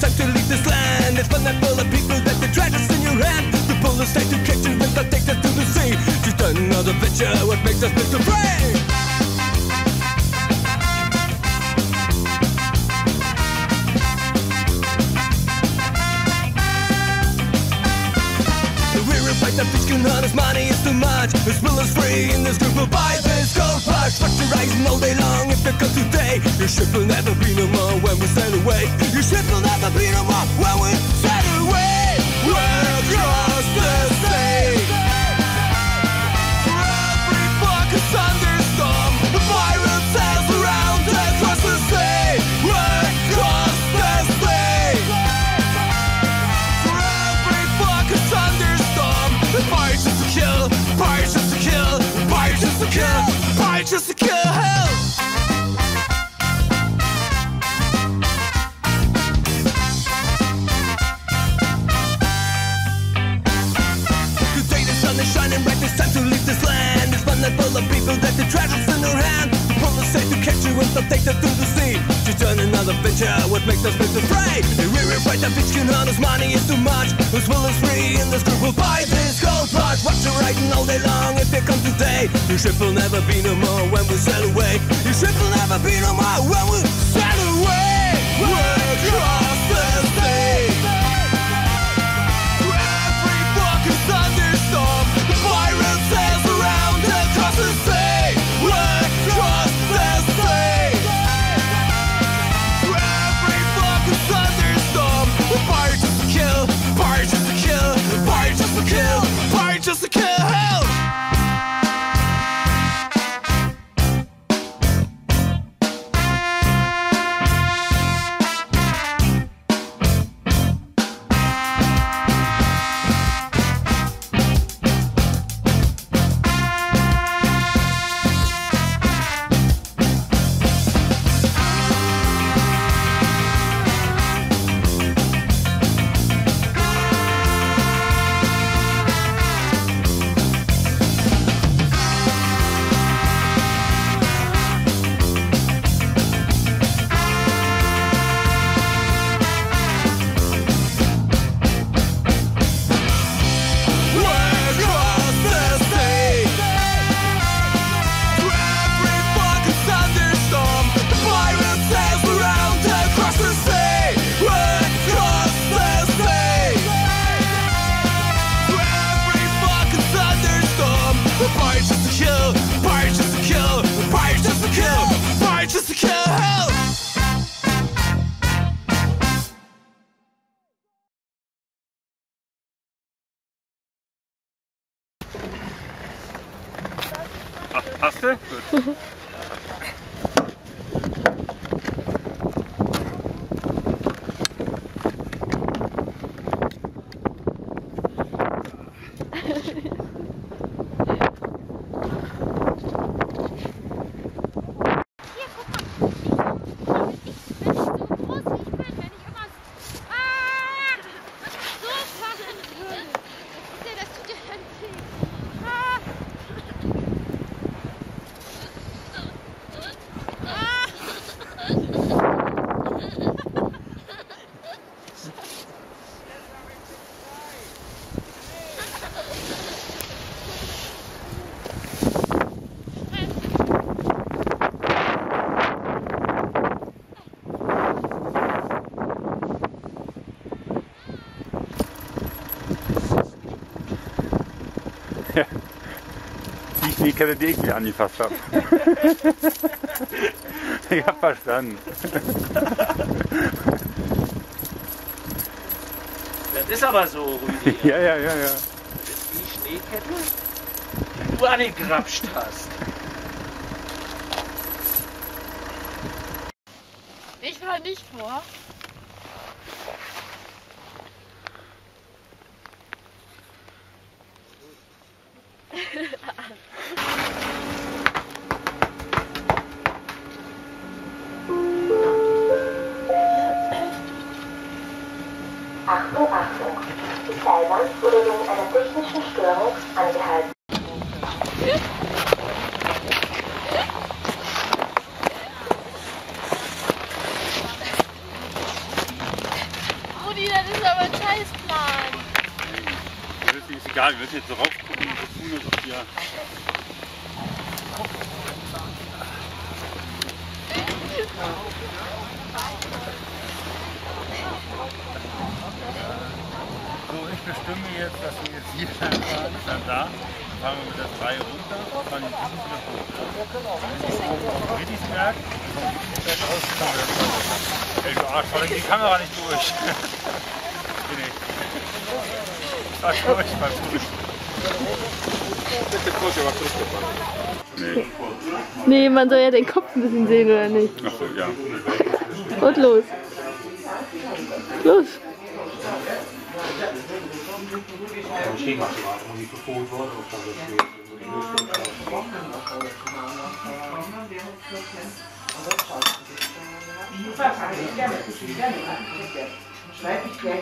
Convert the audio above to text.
time to leave this land. It's and full of people that the treasures in your hand. The bullets take to catch you and that takes us to the sea. Just another venture, what makes us Mr. Free? fight the fish can earn his money is too much. This will is free in this group will buy this gold rush. Fluctuating all day long if it comes today. Your ship will never be no more when we sail away. Your ship will never be no more when we sail to the sea. Just turn another venture, what makes us Mr. Free? They really fight the bitch can earn us money is too much. This will is free and this group will buy this gold rush. Watch you riding all day long if it comes today. Your ship will never be no more when we sail away. Hast du? Gut. Die Kniekette, die ich mir angefasst habe. ich hab verstanden. Das ist aber so, Rüdi. Ja, ja, ja, ja. Das ist die Schneekette, die du angegrapscht hast. Ich war nicht vor. Achtung, Achtung. Die Seilbahn wurde wegen einer technischen Störung angehalten. Rudi, das ist aber ein Scheißplan. Das ist, egal, wir müssen jetzt so rauf gucken, so tun, als ob hier... Oh. Bestimme jetzt, dass wir jetzt hier lang fahren, ist dann da. Dann fahren wir mit der 3 runter, fahren den Süden wieder hoch. Vom Friedrichsberg, vom Friedrichsberg aus kommen wir dann Ey, du Arsch, vor allem die Kamera nicht durch. nee, nee. Fahr durch, fahr durch. Nee. Nee, man soll ja den Kopf ein bisschen sehen, oder nicht? Achso, ja. Und los. Los. Sima, sima, mondjuk a fúdban, ott az a svéd. Most meg is kell